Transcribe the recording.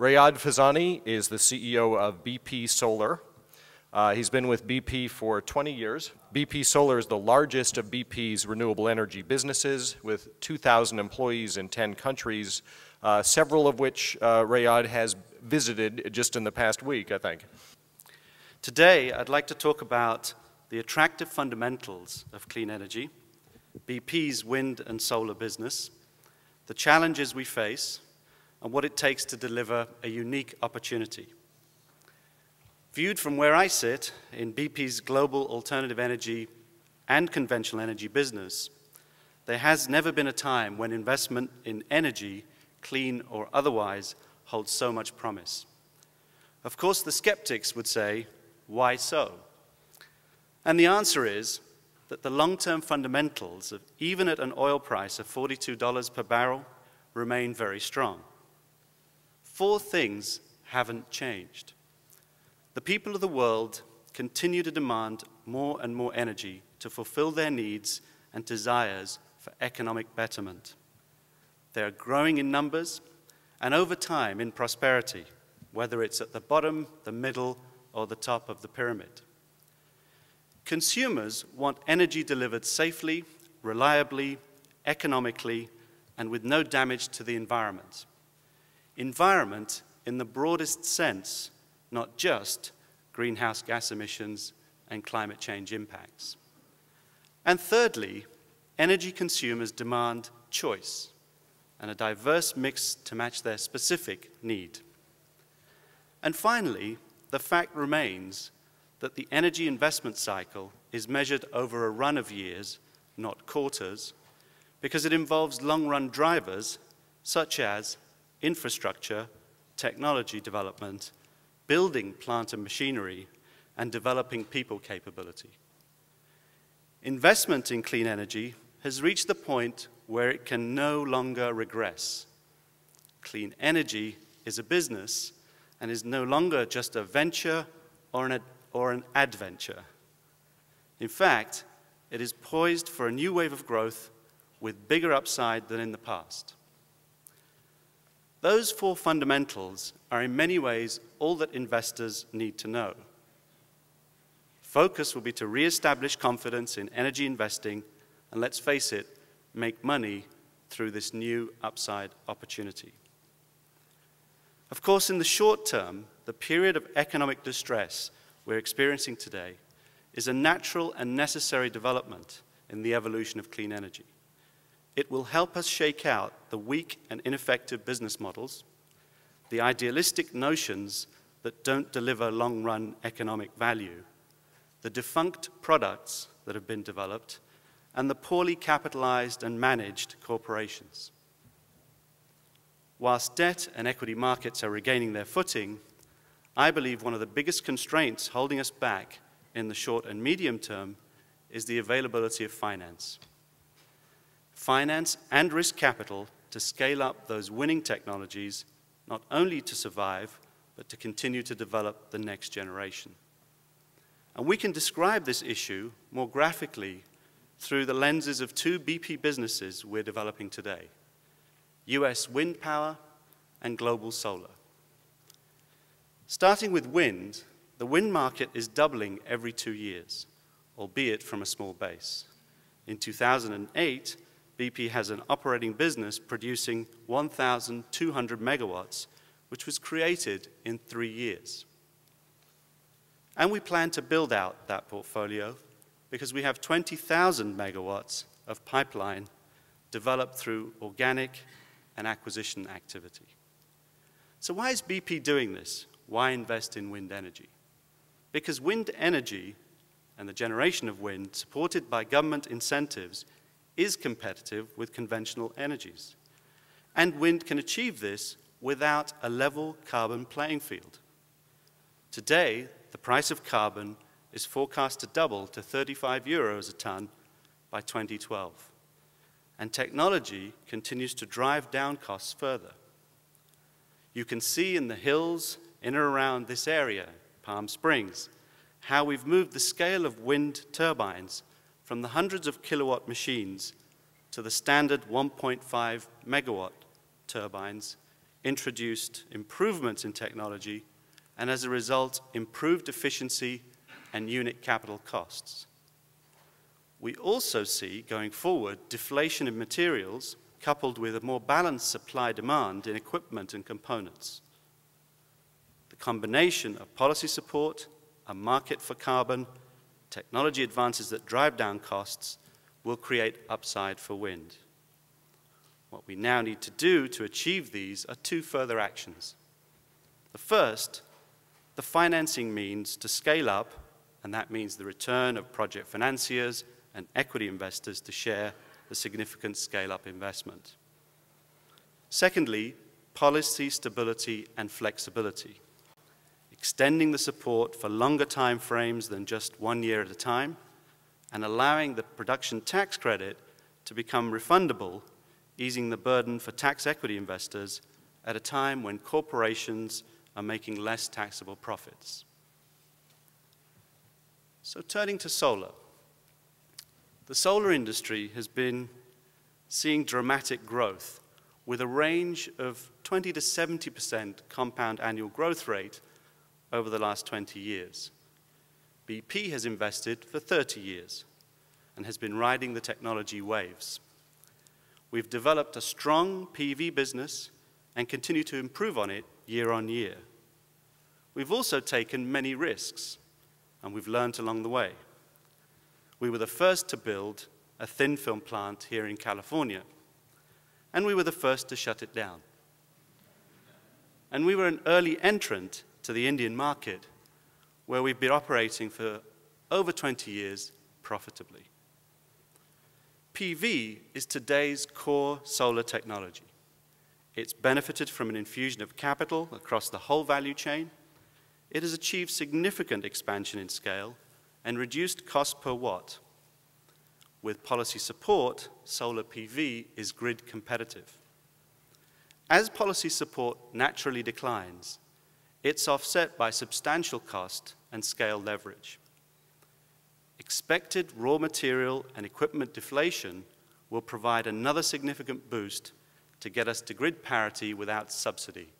Reyad Fezzani is the CEO of BP Solar. Uh, he's been with BP for 20 years. BP Solar is the largest of BP's renewable energy businesses with 2,000 employees in 10 countries, uh, several of which uh, Reyad has visited just in the past week, I think. Today, I'd like to talk about the attractive fundamentals of clean energy, BP's wind and solar business, the challenges we face, and what it takes to deliver a unique opportunity. Viewed from where I sit in BP's global alternative energy and conventional energy business, there has never been a time when investment in energy, clean or otherwise, holds so much promise. Of course, the skeptics would say, why so? And the answer is that the long-term fundamentals, of, even at an oil price of $42 per barrel, remain very strong. Four things haven't changed. The people of the world continue to demand more and more energy to fulfill their needs and desires for economic betterment. They are growing in numbers and over time in prosperity, whether it's at the bottom, the middle, or the top of the pyramid. Consumers want energy delivered safely, reliably, economically, and with no damage to the environment. Environment in the broadest sense not just greenhouse gas emissions and climate change impacts. And thirdly, energy consumers demand choice and a diverse mix to match their specific need. And finally, the fact remains that the energy investment cycle is measured over a run of years, not quarters, because it involves long-run drivers such as infrastructure, technology development, building plant and machinery, and developing people capability. Investment in clean energy has reached the point where it can no longer regress. Clean energy is a business and is no longer just a venture or an, or an adventure. In fact, it is poised for a new wave of growth with bigger upside than in the past. Those four fundamentals are in many ways all that investors need to know. Focus will be to re-establish confidence in energy investing and let's face it, make money through this new upside opportunity. Of course, in the short term, the period of economic distress we're experiencing today is a natural and necessary development in the evolution of clean energy. It will help us shake out the weak and ineffective business models, the idealistic notions that don't deliver long-run economic value, the defunct products that have been developed, and the poorly capitalized and managed corporations. Whilst debt and equity markets are regaining their footing, I believe one of the biggest constraints holding us back in the short and medium term is the availability of finance finance and risk capital to scale up those winning technologies, not only to survive, but to continue to develop the next generation. And we can describe this issue more graphically through the lenses of two BP businesses we're developing today, US wind power and global solar. Starting with wind, the wind market is doubling every two years, albeit from a small base. In 2008, BP has an operating business producing 1,200 megawatts, which was created in three years. And we plan to build out that portfolio because we have 20,000 megawatts of pipeline developed through organic and acquisition activity. So why is BP doing this? Why invest in wind energy? Because wind energy and the generation of wind supported by government incentives is competitive with conventional energies. And wind can achieve this without a level carbon playing field. Today, the price of carbon is forecast to double to 35 euros a ton by 2012. And technology continues to drive down costs further. You can see in the hills in and around this area, Palm Springs, how we've moved the scale of wind turbines from the hundreds of kilowatt machines to the standard 1.5 megawatt turbines introduced improvements in technology, and as a result, improved efficiency and unit capital costs. We also see, going forward, deflation in materials coupled with a more balanced supply-demand in equipment and components. The combination of policy support, a market for carbon, technology advances that drive down costs will create upside for wind. What we now need to do to achieve these are two further actions. The first, the financing means to scale up, and that means the return of project financiers and equity investors to share the significant scale-up investment. Secondly, policy stability and flexibility, extending the support for longer time frames than just one year at a time, and allowing the production tax credit to become refundable, easing the burden for tax equity investors at a time when corporations are making less taxable profits. So turning to solar. The solar industry has been seeing dramatic growth with a range of 20 to 70% compound annual growth rate over the last 20 years. BP has invested for 30 years and has been riding the technology waves. We've developed a strong PV business and continue to improve on it year on year. We've also taken many risks, and we've learned along the way. We were the first to build a thin film plant here in California, and we were the first to shut it down. And we were an early entrant to the Indian market, where we've been operating for over 20 years profitably. PV is today's core solar technology. It's benefited from an infusion of capital across the whole value chain. It has achieved significant expansion in scale and reduced cost per watt. With policy support, solar PV is grid competitive. As policy support naturally declines, it's offset by substantial cost and scale leverage. Expected raw material and equipment deflation will provide another significant boost to get us to grid parity without subsidy.